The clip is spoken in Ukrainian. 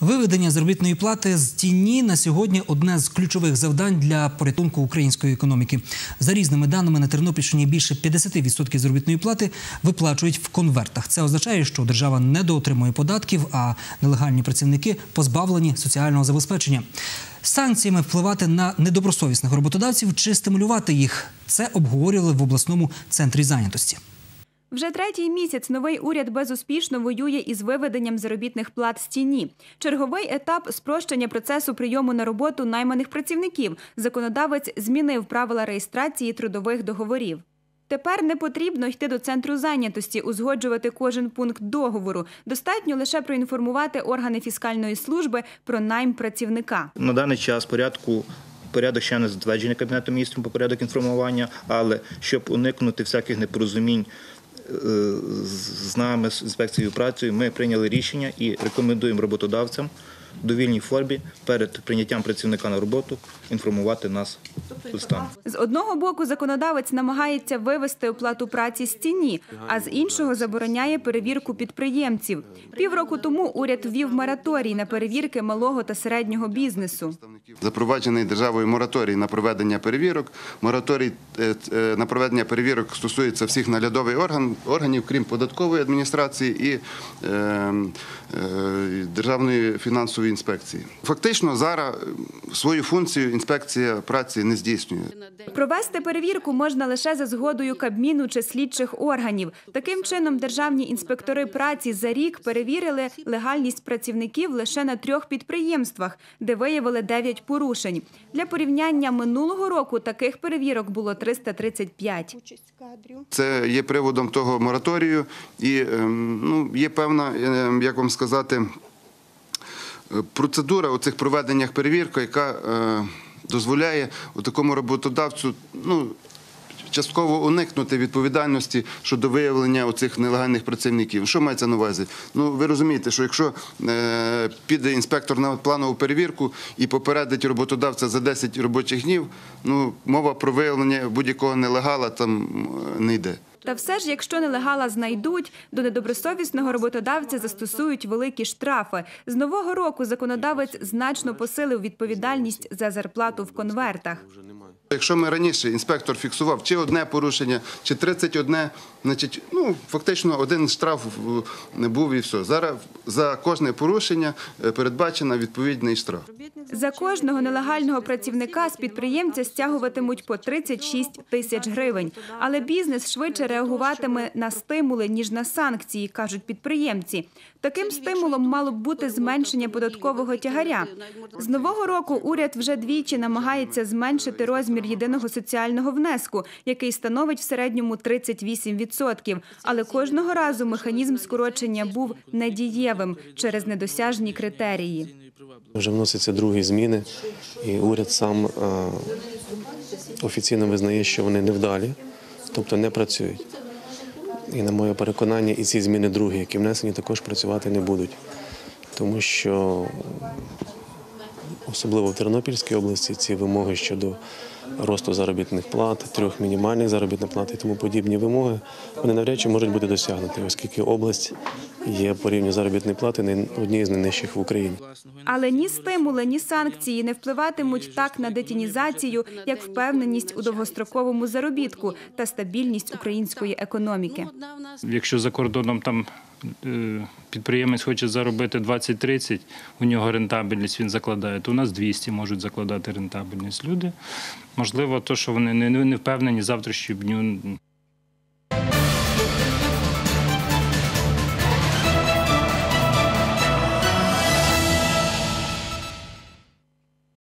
Виведення заробітної плати з тіні на сьогодні одне з ключових завдань для порятунку української економіки. За різними даними на Тернопільщині більше 50% заробітної плати виплачують в конвертах. Це означає, що держава недоотримує податків, а нелегальні працівники позбавлені соціального забезпечення. Санкціями впливати на недобросовісних роботодавців чи стимулювати їх це обговорювали в обласному центрі зайнятості. Вже третій місяць новий уряд безуспішно воює із виведенням заробітних плат з тіні. Черговий етап спрощення процесу прийому на роботу найманих працівників. Законодавець змінив правила реєстрації трудових договорів. Тепер не потрібно йти до центру зайнятості, узгоджувати кожен пункт договору. Достатньо лише проінформувати органи фіскальної служби про найм працівника. На даний час порядку. Порядок ще не затверджений Кабінетом міністрів по порядок інформування, але щоб уникнути всяких непорозумінь з нами, з інспекцією праці, ми прийняли рішення і рекомендуємо роботодавцям в довільній формі перед прийняттям працівника на роботу інформувати нас. З одного боку, законодавець намагається вивести оплату праці з тіні, а з іншого забороняє перевірку підприємців. Півроку тому уряд ввів мораторій на перевірки малого та середнього бізнесу. Запроваджений державою мораторій на проведення перевірок. Мораторій е, е, на проведення перевірок стосується всіх наглядових орган, органів, крім податкової адміністрації і е, е, Державної фінансової інспекції. Фактично зараз свою функцію інспекція праці не здійснює. Провести перевірку можна лише за згодою Кабміну чи слідчих органів. Таким чином, державні інспектори праці за рік перевірили легальність працівників лише на трьох підприємствах, де виявили 9 порушень. Для порівняння минулого року таких перевірок було 335. Це є приводом того мораторію, і ем, ну, є певна, ем, як вам сказати, е, процедура у цих проведеннях перевірки, яка е, дозволяє такому роботодавцю ну, частково уникнути відповідальності щодо виявлення оцих нелегальних працівників. Що мається на увазі? Ну, ви розумієте, що якщо е, піде інспектор на планову перевірку і попередить роботодавця за 10 робочих днів, ну, мова про виявлення будь-якого нелегала там е, не йде. Та все ж, якщо нелегала знайдуть, до недобросовісного роботодавця застосують великі штрафи. З нового року законодавець значно посилив відповідальність за зарплату в конвертах. Якщо ми раніше інспектор фіксував чи одне порушення, чи 31, значить, ну фактично один штраф не був і все. Зараз за кожне порушення е, передбачено відповідний штраф. За кожного нелегального працівника з підприємця стягуватимуть по 36 тисяч гривень. Але бізнес швидше реагуватиме на стимули, ніж на санкції, кажуть підприємці. Таким стимулом мало б бути зменшення податкового тягаря. З нового року уряд вже двічі намагається зменшити розмір єдиного соціального внеску, який становить в середньому 38%. Але кожного разу механізм скорочення був недієвим через недосяжні критерії. Вже вносяться другі зміни, і уряд сам е, офіційно визнає, що вони невдалі, тобто не працюють. І на моє переконання, і ці зміни другі, які внесені, також працювати не будуть. Тому що особливо в Тернопільській області ці вимоги щодо росту заробітних плат, трьох мінімальних заробітних плат і тому подібні вимоги, вони навряд чи можуть бути досягнуті, оскільки область є по рівню заробітної плати не однією з найнижчих в Україні. Але ні стимули, ні санкції не впливатимуть так на детінізацію, як впевненість у довгостроковому заробітку та стабільність української економіки. Якщо за кордоном там підприємець хоче заробити 20-30, у нього рентабельність він закладає, то у нас 200 можуть закладати рентабельність. Люди, можливо, то, що вони не не впевнені завтрашнього дню